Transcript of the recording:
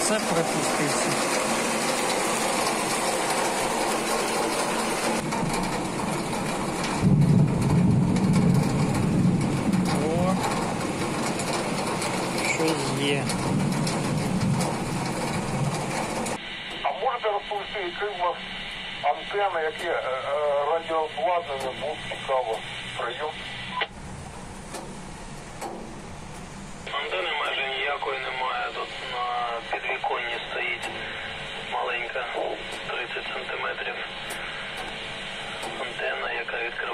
Це припустився. О, щось є. А можете розповісти, який у вас антенна, яке е, е, радіообладнання, було цікаво. 30 сантиметрів антенна, яка відкриває репітер.